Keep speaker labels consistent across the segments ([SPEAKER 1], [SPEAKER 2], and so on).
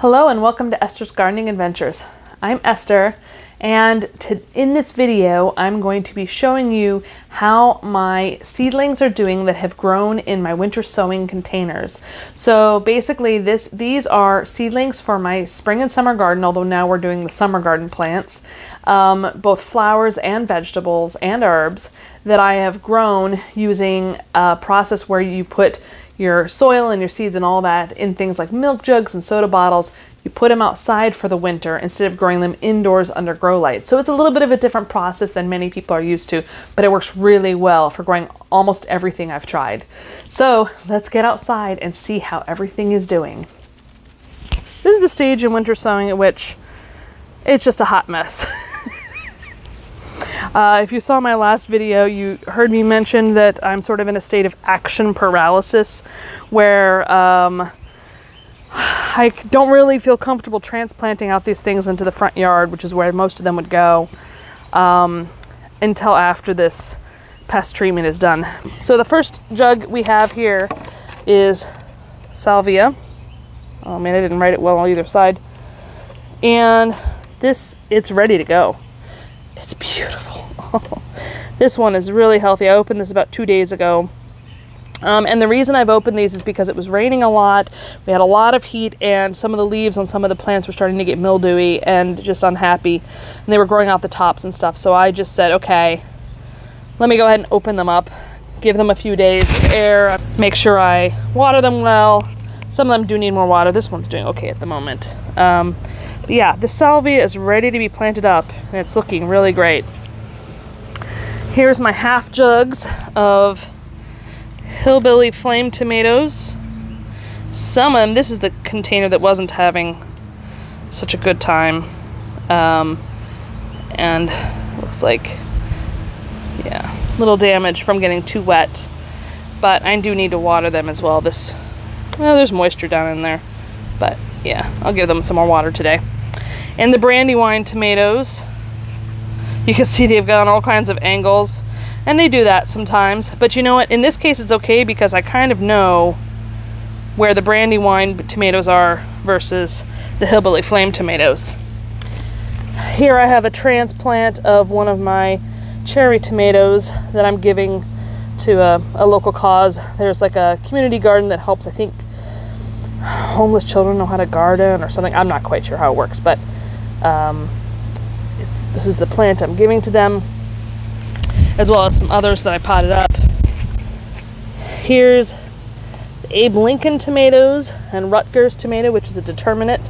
[SPEAKER 1] Hello and welcome to Esther's Gardening Adventures. I'm Esther and to, in this video I'm going to be showing you how my seedlings are doing that have grown in my winter sowing containers. So basically this these are seedlings for my spring and summer garden, although now we're doing the summer garden plants, um, both flowers and vegetables and herbs that I have grown using a process where you put your soil and your seeds and all that in things like milk jugs and soda bottles. You put them outside for the winter instead of growing them indoors under grow lights. So it's a little bit of a different process than many people are used to, but it works really well for growing almost everything I've tried. So let's get outside and see how everything is doing. This is the stage in winter sowing at which it's just a hot mess. Uh, if you saw my last video, you heard me mention that I'm sort of in a state of action paralysis where um, I don't really feel comfortable transplanting out these things into the front yard, which is where most of them would go, um, until after this pest treatment is done. So the first jug we have here is salvia. Oh man, I didn't write it well on either side. And this, it's ready to go. It's beautiful. this one is really healthy. I opened this about two days ago. Um, and the reason I've opened these is because it was raining a lot. We had a lot of heat, and some of the leaves on some of the plants were starting to get mildewy and just unhappy. And they were growing out the tops and stuff. So I just said, okay, let me go ahead and open them up, give them a few days of air, make sure I water them well. Some of them do need more water. This one's doing okay at the moment. Um, yeah, the salvia is ready to be planted up, and it's looking really great. Here's my half jugs of hillbilly flame tomatoes. Some of them, this is the container that wasn't having such a good time. Um, and looks like, yeah, little damage from getting too wet. But I do need to water them as well. This, well, there's moisture down in there. But yeah, I'll give them some more water today. And the brandywine tomatoes, you can see they've got all kinds of angles. And they do that sometimes. But you know what? In this case, it's okay because I kind of know where the brandywine tomatoes are versus the hillbilly flame tomatoes. Here I have a transplant of one of my cherry tomatoes that I'm giving to a, a local cause. There's like a community garden that helps, I think, homeless children know how to garden or something. I'm not quite sure how it works, but um, this is the plant I'm giving to them, as well as some others that I potted up. Here's Abe Lincoln tomatoes and Rutgers tomato, which is a determinate.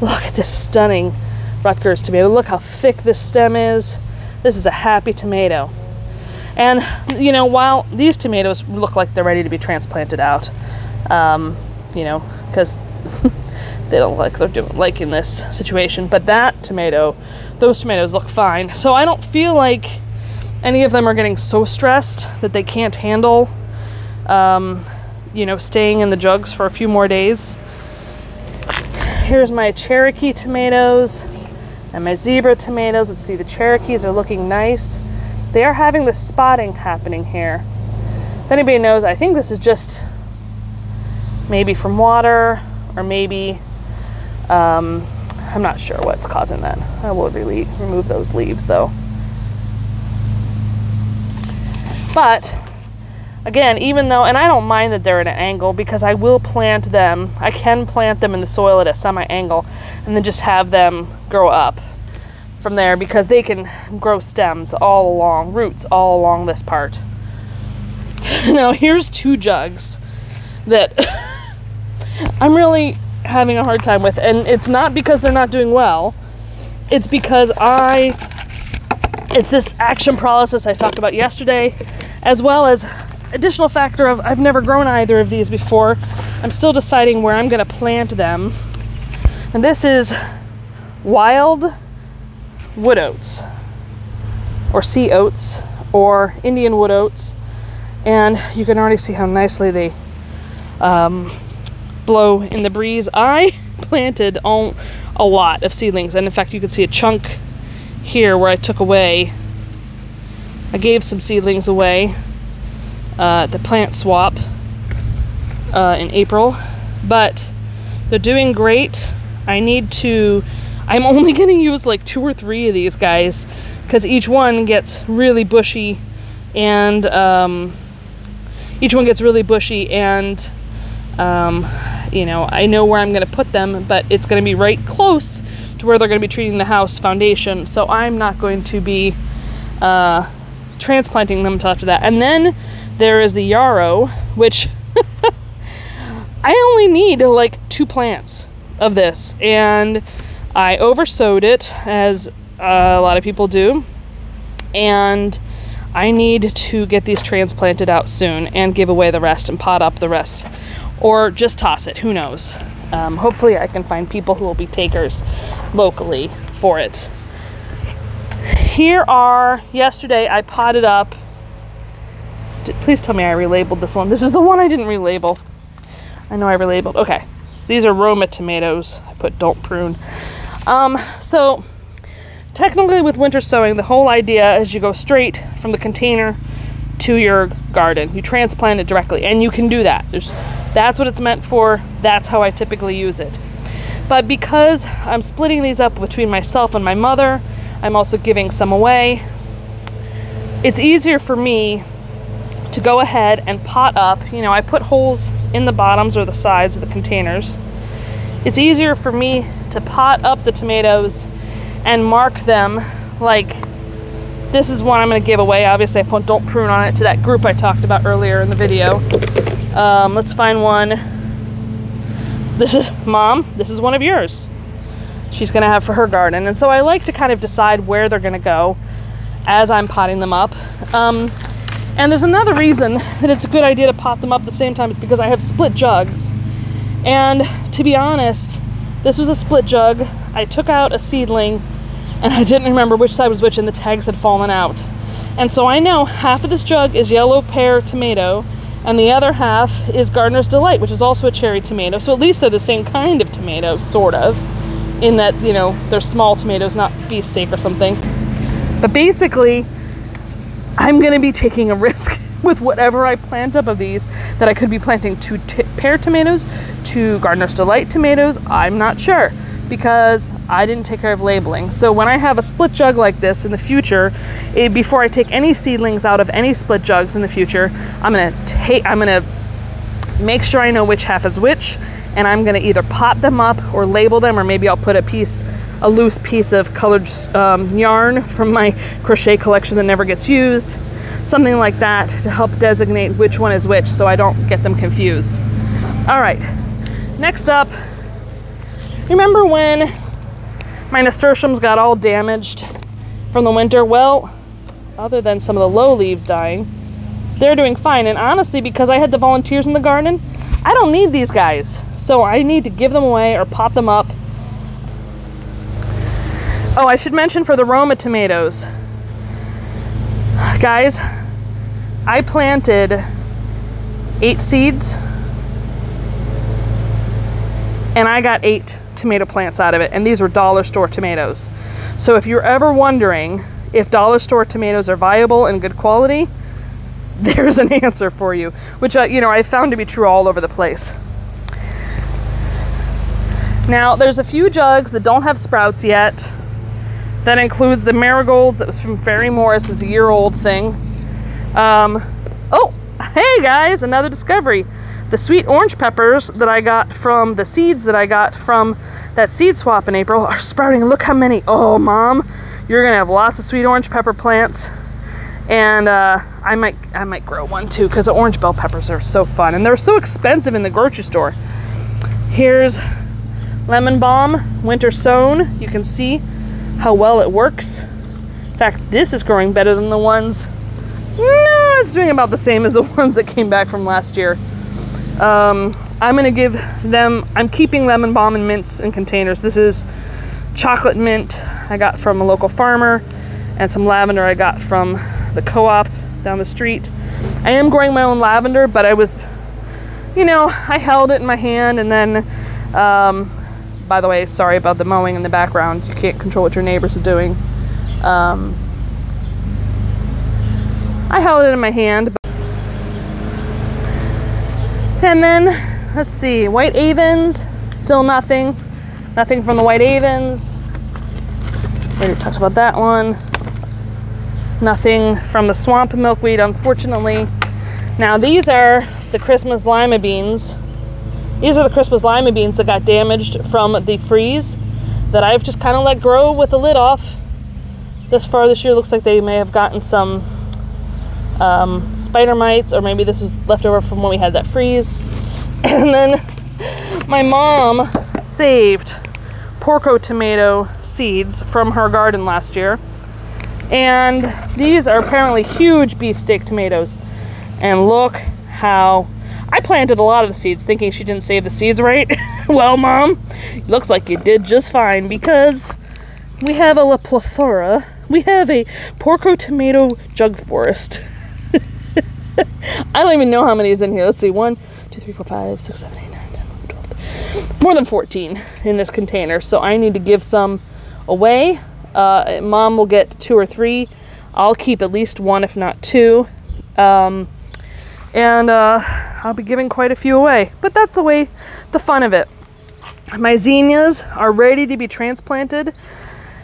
[SPEAKER 1] Look at this stunning Rutgers tomato. Look how thick this stem is. This is a happy tomato. And, you know, while these tomatoes look like they're ready to be transplanted out, um, you know, because they don't like they're doing liking this situation. But that tomato, those tomatoes look fine. So I don't feel like any of them are getting so stressed that they can't handle, um, you know, staying in the jugs for a few more days. Here's my Cherokee tomatoes and my zebra tomatoes. Let's see, the Cherokees are looking nice. They are having the spotting happening here. If anybody knows, I think this is just maybe from water or maybe um, I'm not sure what's causing that. I will really remove those leaves though. But again, even though, and I don't mind that they're at an angle because I will plant them. I can plant them in the soil at a semi angle and then just have them grow up from there because they can grow stems all along, roots all along this part. now, here's two jugs that I'm really having a hard time with. And it's not because they're not doing well, it's because I, it's this action paralysis I talked about yesterday, as well as additional factor of I've never grown either of these before. I'm still deciding where I'm going to plant them. And this is wild wood oats, or sea oats, or Indian wood oats. And you can already see how nicely they um, blow in the breeze. I planted a lot of seedlings, and in fact, you can see a chunk here where I took away. I gave some seedlings away uh, at the plant swap uh, in April, but they're doing great. I need to, I'm only going to use like two or three of these guys because each one gets really bushy and um, each one gets really bushy and um, you know, I know where I'm going to put them, but it's going to be right close to where they're going to be treating the house foundation. So I'm not going to be uh, transplanting them until after that. And then there is the yarrow, which I only need like two plants of this, and I oversowed it as uh, a lot of people do, and I need to get these transplanted out soon and give away the rest and pot up the rest, or just toss it. Who knows? Um, hopefully, I can find people who will be takers locally for it. Here are yesterday I potted up. Please tell me I relabeled this one. This is the one I didn't relabel. I know I relabeled. Okay, so these are Roma tomatoes. I put don't prune. Um, so technically with winter sowing, the whole idea is you go straight from the container to your garden. You transplant it directly, and you can do that. There's, that's what it's meant for. That's how I typically use it. But because I'm splitting these up between myself and my mother, I'm also giving some away. It's easier for me to go ahead and pot up. You know, I put holes in the bottoms or the sides of the containers. It's easier for me to pot up the tomatoes and mark them like this is one I'm going to give away. Obviously, I don't prune on it to that group I talked about earlier in the video. Um, let's find one. This is mom. This is one of yours. She's going to have for her garden. And so I like to kind of decide where they're going to go as I'm potting them up. Um, and there's another reason that it's a good idea to pot them up at the same time is because I have split jugs. And to be honest, this was a split jug. I took out a seedling and I didn't remember which side was which and the tags had fallen out. And so I know half of this jug is yellow pear tomato and the other half is Gardener's Delight, which is also a cherry tomato. So at least they're the same kind of tomato, sort of, in that, you know, they're small tomatoes, not beefsteak or something. But basically, I'm going to be taking a risk with whatever I plant up of these that I could be planting two pear tomatoes, two Gardener's Delight tomatoes. I'm not sure because I didn't take care of labeling. So when I have a split jug like this in the future, it, before I take any seedlings out of any split jugs in the future, I'm to take I'm to make sure I know which half is which and I'm to either pot them up or label them or maybe I'll put a piece a loose piece of colored um, yarn from my crochet collection that never gets used, something like that to help designate which one is which so I don't get them confused. All right, next up, remember when my nasturtiums got all damaged from the winter? Well, other than some of the low leaves dying, they're doing fine. And honestly, because I had the volunteers in the garden, I don't need these guys. So I need to give them away or pop them up Oh, I should mention for the Roma tomatoes. Guys, I planted eight seeds and I got eight tomato plants out of it. And these were dollar store tomatoes. So if you're ever wondering if dollar store tomatoes are viable and good quality, there's an answer for you, which uh, you know I found to be true all over the place. Now there's a few jugs that don't have sprouts yet. That includes the marigolds that was from Ferry-Morse, is a year old thing. Um, oh, hey guys, another discovery. The sweet orange peppers that I got from the seeds that I got from that seed swap in April are sprouting. Look how many. Oh, mom, you're gonna have lots of sweet orange pepper plants. And uh, I might I might grow one too because the orange bell peppers are so fun and they're so expensive in the grocery store. Here's lemon balm, winter sown. You can see how well it works. In fact, this is growing better than the ones. No, it's doing about the same as the ones that came back from last year. Um, I'm gonna give them, I'm keeping lemon balm and mints in containers. This is chocolate mint I got from a local farmer and some lavender I got from the co-op down the street. I am growing my own lavender, but I was, you know, I held it in my hand and then um, by the way, sorry about the mowing in the background. You can't control what your neighbors are doing. Um, I held it in my hand. And then, let's see, white avens, still nothing. Nothing from the White Avens. We already talked about that one. Nothing from the swamp milkweed, unfortunately. Now these are the Christmas lima beans. These are the Christmas lima beans that got damaged from the freeze that I've just kind of let grow with the lid off. This far this year looks like they may have gotten some um, spider mites or maybe this was left over from when we had that freeze. And then my mom saved porco tomato seeds from her garden last year. And these are apparently huge beefsteak tomatoes. And look how I planted a lot of the seeds thinking she didn't save the seeds right. well, mom, looks like you did just fine because we have a la plethora. We have a porco tomato jug forest. I don't even know how many is in here. Let's see. One, two, three, four, five, six, seven, eight, nine, 10, 11, 12. More than 14 in this container. So I need to give some away. Uh, Mom will get two or three. I'll keep at least one, if not two. Um, and uh, I'll be giving quite a few away. But that's the way, the fun of it. My zinnias are ready to be transplanted,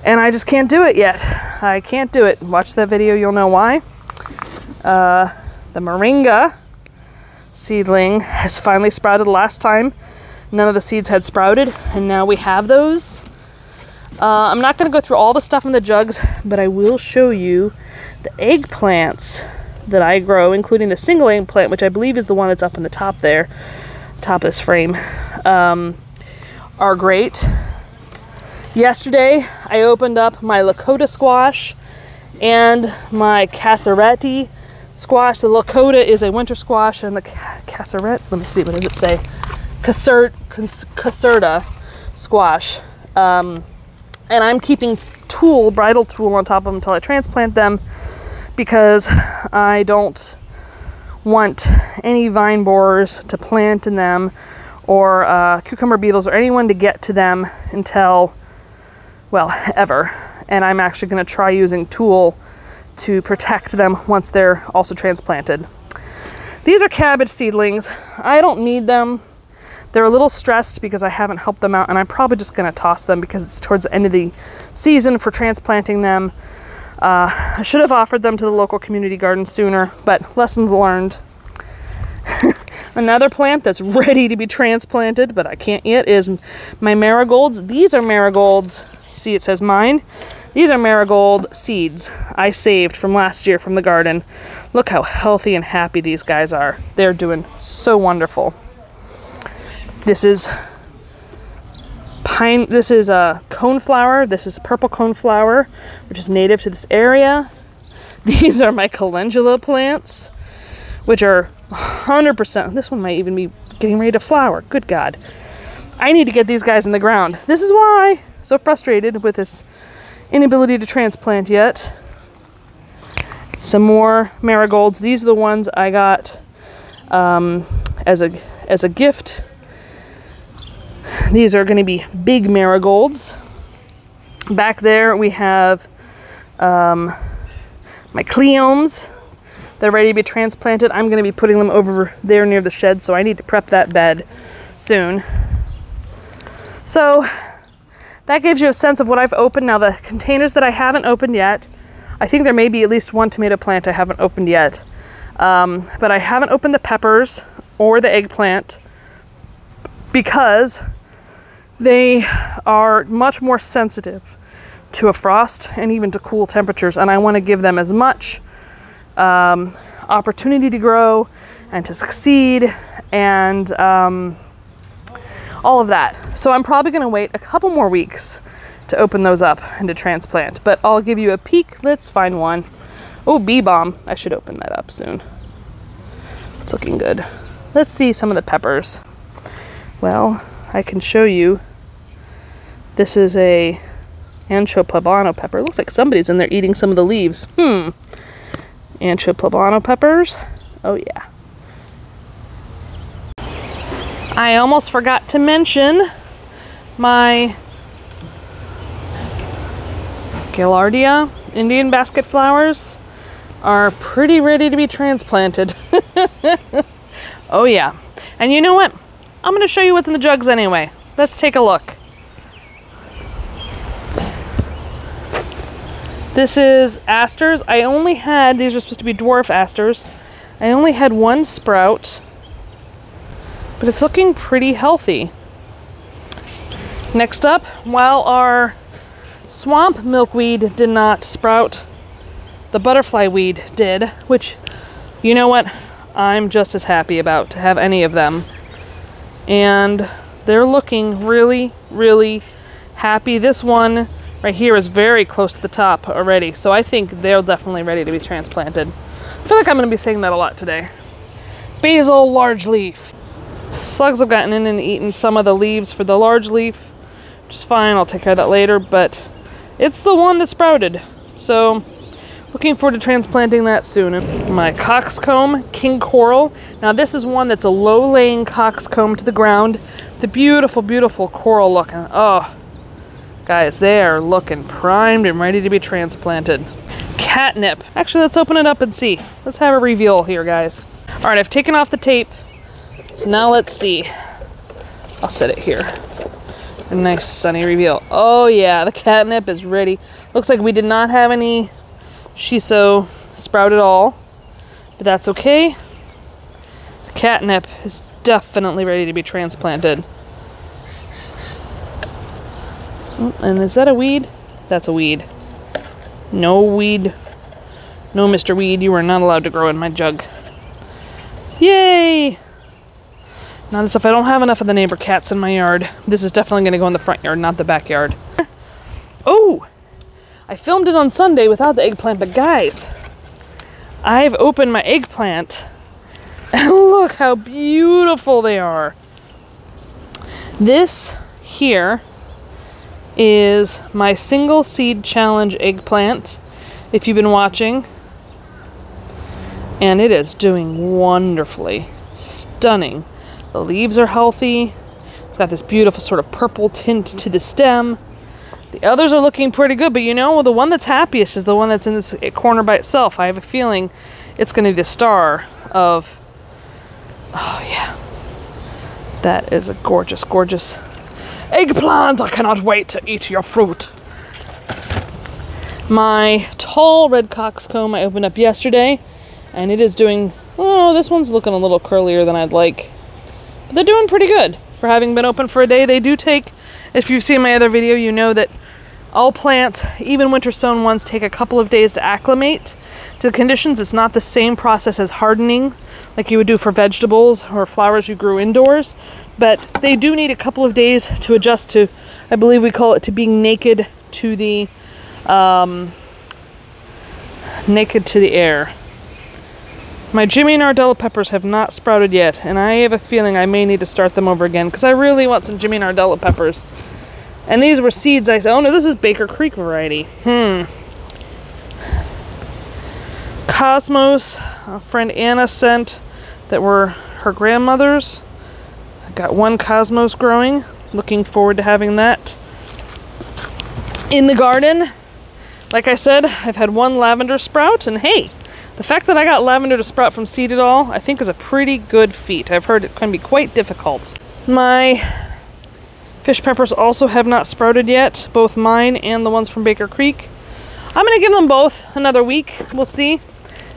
[SPEAKER 1] and I just can't do it yet. I can't do it. Watch that video, you'll know why. Uh, the moringa seedling has finally sprouted last time. None of the seeds had sprouted, and now we have those. Uh, I'm not going to go through all the stuff in the jugs, but I will show you the eggplants that I grow, including the single eggplant, which I believe is the one that's up in the top there, top of this frame, um, are great. Yesterday, I opened up my Lakota squash and my cassareti squash. The Lakota is a winter squash, and the casseret, let me see, what does it say? Cassert, caserta squash. Um, and I'm keeping tulle, bridal tulle on top of them until I transplant them because I don't want any vine borers to plant in them or uh, cucumber beetles or anyone to get to them until, well, ever. And I'm actually going to try using tulle to protect them once they're also transplanted. These are cabbage seedlings. I don't need them. They're a little stressed because I haven't helped them out and I'm probably just gonna toss them because it's towards the end of the season for transplanting them. Uh, I should have offered them to the local community garden sooner, but lessons learned. Another plant that's ready to be transplanted, but I can't yet, is my marigolds. These are marigolds. See, it says mine. These are marigold seeds I saved from last year from the garden. Look how healthy and happy these guys are. They're doing so wonderful. This is pine, this is a coneflower. This is purple coneflower, which is native to this area. These are my calendula plants, which are 100%. This one might even be getting ready to flower. Good God. I need to get these guys in the ground. This is why I'm so frustrated with this inability to transplant yet. Some more marigolds. These are the ones I got um, as a as a gift. These are going to be big marigolds. Back there we have um, my cleomes. They're ready to be transplanted. I'm going to be putting them over there near the shed, so I need to prep that bed soon. So that gives you a sense of what I've opened. Now the containers that I haven't opened yet, I think there may be at least one tomato plant I haven't opened yet. Um, but I haven't opened the peppers or the eggplant because they are much more sensitive to a frost and even to cool temperatures. And I want to give them as much um, opportunity to grow and to succeed and um, all of that. So I'm probably going to wait a couple more weeks to open those up and to transplant. But I'll give you a peek. Let's find one. Oh, bee balm. I should open that up soon. It's looking good. Let's see some of the peppers. Well, I can show you. This is a ancho poblano pepper. It looks like somebody's in there eating some of the leaves. Hmm. Ancho poblano peppers. Oh yeah. I almost forgot to mention my Gaillardia Indian basket flowers are pretty ready to be transplanted. oh yeah. And you know what? I'm gonna show you what's in the jugs anyway. Let's take a look. This is asters. I only had, these are supposed to be dwarf asters. I only had one sprout but it's looking pretty healthy. Next up, while our swamp milkweed did not sprout, the butterfly weed did, which, you know what, I'm just as happy about to have any of them. And they're looking really, really happy. This one right here is very close to the top already, so I think they're definitely ready to be transplanted. I feel like I'm going to be saying that a lot today. Basil large leaf. Slugs have gotten in and eaten some of the leaves for the large leaf, which is fine. I'll take care of that later, but it's the one that sprouted. So looking forward to transplanting that soon. My coxcomb, king coral. Now this is one that's a low-laying coxcomb to the ground. The beautiful, beautiful coral looking. Oh, guys, they are looking primed and ready to be transplanted. Catnip. Actually, let's open it up and see. Let's have a reveal here, guys. All right, I've taken off the tape. So now let's see. I'll set it here. A nice sunny reveal. Oh yeah, the catnip is ready. Looks like we did not have any shiso sprout at all, but that's okay. The catnip is definitely ready to be transplanted. Oh, and is that a weed? That's a weed. No weed. No, Mr. Weed, you are not allowed to grow in my jug. Not as if I don't have enough of the neighbor cats in my yard. This is definitely going to go in the front yard, not the backyard. Oh! I filmed it on Sunday without the eggplant, but guys, I've opened my eggplant and look how beautiful they are. This here is my single seed challenge eggplant, if you've been watching. And it is doing wonderfully. Stunning. The leaves are healthy. It's got this beautiful sort of purple tint to the stem. The others are looking pretty good, but you know, the one that's happiest is the one that's in this corner by itself. I have a feeling it's going to be the star of. Oh, yeah. That is a gorgeous, gorgeous eggplant. I cannot wait to eat your fruit. My tall red coxcomb I opened up yesterday, and it is doing. Oh, this one's looking a little curlier than I'd like. They're doing pretty good for having been open for a day. They do take, if you've seen my other video, you know that all plants, even winter sown ones, take a couple of days to acclimate to the conditions. It's not the same process as hardening like you would do for vegetables or flowers you grew indoors, but they do need a couple of days to adjust to, I believe we call it to being naked to the, um, naked to the air. My Jimmy Nardello peppers have not sprouted yet, and I have a feeling I may need to start them over again because I really want some Jimmy Nardello peppers. And these were seeds I said, oh no, this is Baker Creek variety. Hmm. Cosmos, a friend Anna sent that were her grandmother's. I got one Cosmos growing. Looking forward to having that in the garden. Like I said, I've had one lavender sprout, and hey, the fact that I got lavender to sprout from seed at all, I think is a pretty good feat. I've heard it can be quite difficult. My Fish peppers also have not sprouted yet, both mine and the ones from Baker Creek. I'm going to give them both another week. We'll see.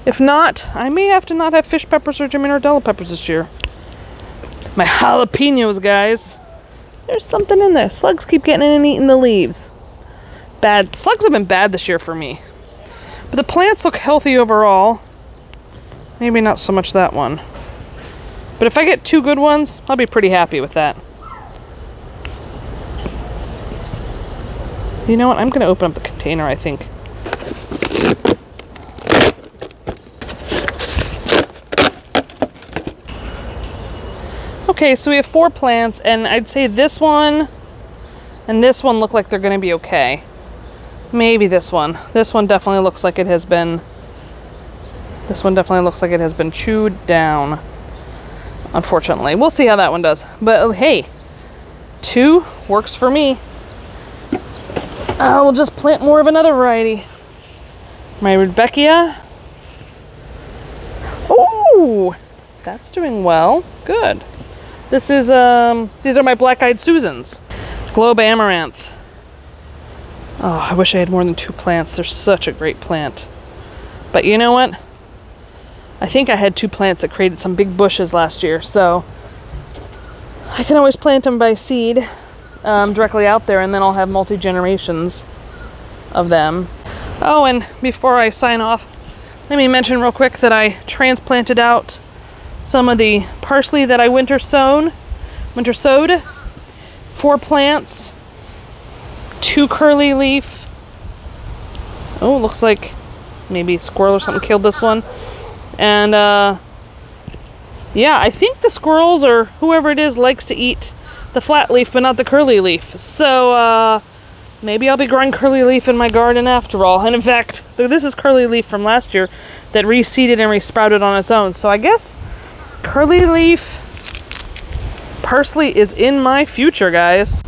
[SPEAKER 1] If not, I may have to not have fish peppers or Jimmy Nardello peppers this year. My jalapenos, guys. There's something in there. Slugs keep getting in and eating the leaves. Bad. Slugs have been bad this year for me. But the plants look healthy overall. Maybe not so much that one. But if I get two good ones, I'll be pretty happy with that. You know what? I'm going to open up the container, I think. Okay, so we have four plants, and I'd say this one and this one look like they're going to be okay. Maybe this one. This one definitely looks like it has been... This one definitely looks like it has been chewed down. Unfortunately. We'll see how that one does. But hey, two works for me. Uh, we'll just plant more of another variety. My Rudbeckia. Oh, that's doing well. Good. This is, um, these are my black-eyed Susans. Globe Amaranth. Oh, I wish I had more than two plants. They're such a great plant. But you know what? I think I had two plants that created some big bushes last year, so I can always plant them by seed um, directly out there, and then I'll have multi generations of them. Oh, and before I sign off, let me mention real quick that I transplanted out some of the parsley that I winter sown, winter sowed, four plants, two curly leaf. Oh, looks like maybe a squirrel or something killed this one. And uh, yeah, I think the squirrels or whoever it is likes to eat the flat leaf, but not the curly leaf. So uh, maybe I'll be growing curly leaf in my garden after all. And in fact, this is curly leaf from last year that reseeded and resprouted on its own. So I guess curly leaf parsley is in my future, guys.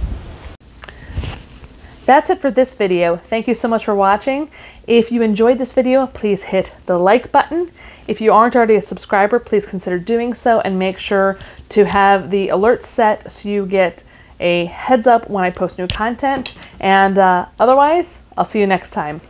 [SPEAKER 1] That's it for this video. Thank you so much for watching. If you enjoyed this video, please hit the like button. If you aren't already a subscriber, please consider doing so and make sure to have the alerts set so you get a heads up when I post new content. And uh, otherwise, I'll see you next time.